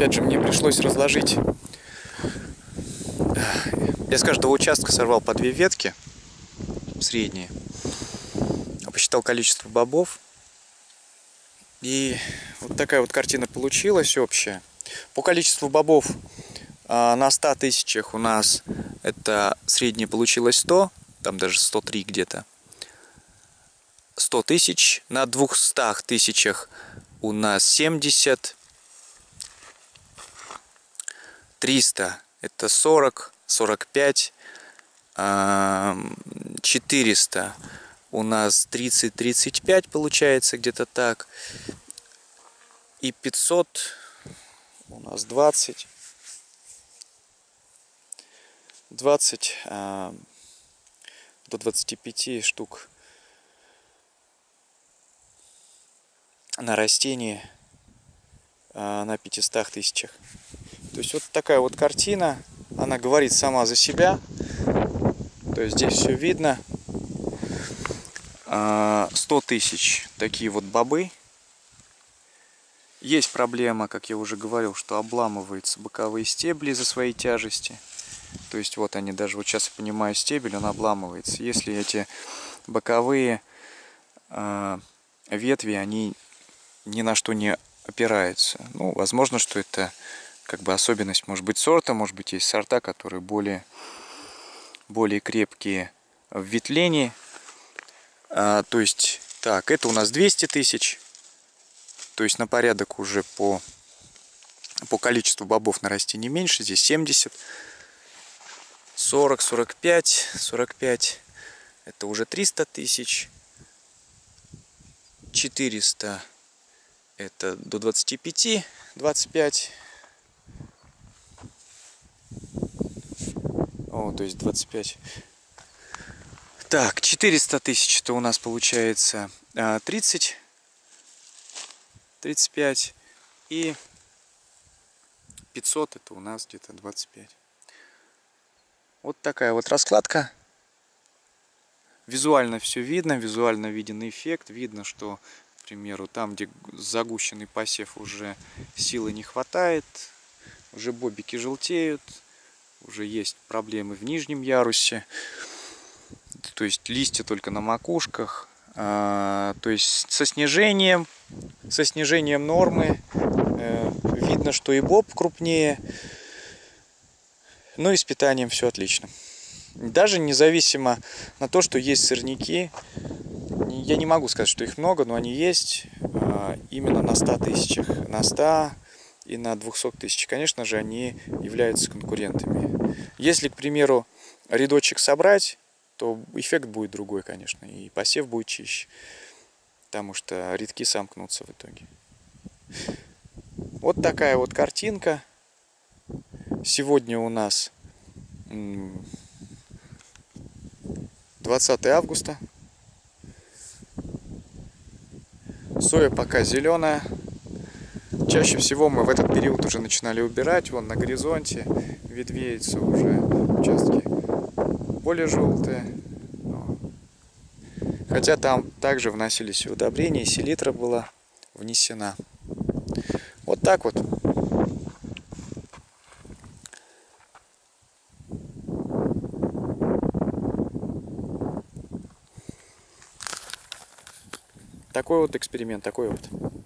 опять же, мне пришлось разложить. Я с каждого участка сорвал по две ветки средние. Посчитал количество бобов. И вот такая вот картина получилась общая. По количеству бобов а, на 100 тысячах у нас это среднее получилось 100, там даже 103 где-то. 100 тысяч. На 200 тысячах у нас 70. 300 это 40, 45. 400 у нас 30-35 получается где-то так. И 500 у нас 20. 20 до 25 штук на растении а, на 500 тысячах. То есть вот такая вот картина, она говорит сама за себя. То есть здесь все видно. 100 а, тысяч такие вот бобы. Есть проблема, как я уже говорил, что обламываются боковые стебли из-за своей тяжести. То есть вот они, даже вот сейчас я понимаю стебель, он обламывается. Если эти боковые э, ветви, они ни на что не опираются. Ну, возможно, что это как бы особенность, может быть, сорта, может быть, есть сорта, которые более, более крепкие в ветвлении. А, то есть, так, это у нас 200 тысяч. То есть на порядок уже по, по количеству бобов на растении меньше. Здесь 70, 40, 45, 45. Это уже 300 тысяч. 400 это до 25, 25. О, то есть 25. Так, 400 тысяч это у нас получается 30, а, 35 и 500 это у нас где-то 25. Вот такая вот раскладка. Визуально все видно, визуально виден эффект. Видно, что примеру, там, где загущенный посев уже силы не хватает, уже бобики желтеют, уже есть проблемы в нижнем ярусе, то есть листья только на макушках, а, то есть со снижением, со снижением нормы э, видно, что и боб крупнее, но и с питанием все отлично. Даже независимо на то, что есть сорняки, я не могу сказать, что их много, но они есть а, именно на 100 тысячах. На 100 и на 200 тысяч. Конечно же, они являются конкурентами. Если, к примеру, рядочек собрать, то эффект будет другой, конечно. И посев будет чище. Потому что рядки сомкнутся в итоге. Вот такая вот картинка. Сегодня у нас 20 августа Соя пока зеленая. Чаще всего мы в этот период уже начинали убирать. Вон на горизонте ветвеются уже участки более желтые. Хотя там также вносились удобрения, селитра была внесена. Вот так вот. Такой вот эксперимент, такой вот.